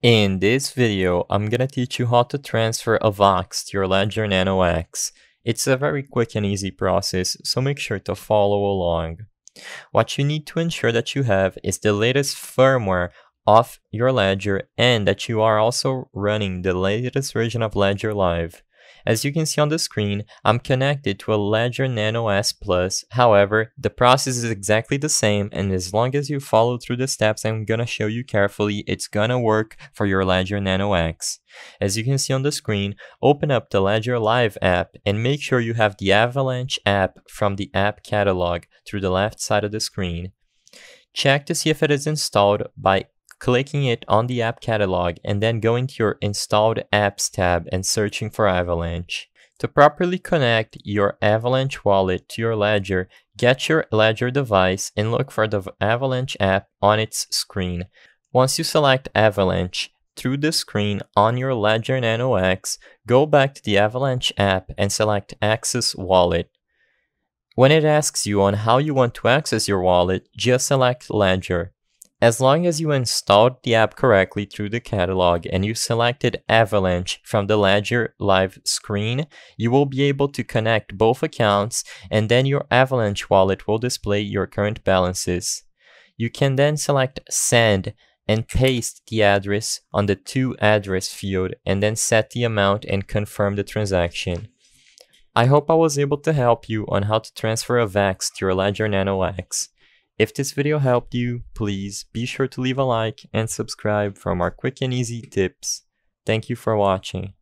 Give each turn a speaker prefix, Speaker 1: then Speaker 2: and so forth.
Speaker 1: In this video, I'm gonna teach you how to transfer AVAX to your Ledger Nano X. It's a very quick and easy process, so make sure to follow along. What you need to ensure that you have is the latest firmware of your Ledger and that you are also running the latest version of Ledger Live. As you can see on the screen, I'm connected to a Ledger Nano S Plus. However, the process is exactly the same and as long as you follow through the steps I'm gonna show you carefully, it's gonna work for your Ledger Nano X. As you can see on the screen, open up the Ledger Live app and make sure you have the Avalanche app from the app catalog through the left side of the screen. Check to see if it is installed by clicking it on the app catalog and then going to your installed apps tab and searching for Avalanche. To properly connect your Avalanche wallet to your Ledger, get your Ledger device and look for the Avalanche app on its screen. Once you select Avalanche, through the screen on your Ledger Nano X, go back to the Avalanche app and select Access Wallet. When it asks you on how you want to access your wallet, just select Ledger. As long as you installed the app correctly through the catalog and you selected Avalanche from the Ledger Live screen, you will be able to connect both accounts and then your Avalanche wallet will display your current balances. You can then select Send and paste the address on the To address field and then set the amount and confirm the transaction. I hope I was able to help you on how to transfer AVAX to your Ledger Nano X. If this video helped you, please be sure to leave a like and subscribe for more quick and easy tips. Thank you for watching.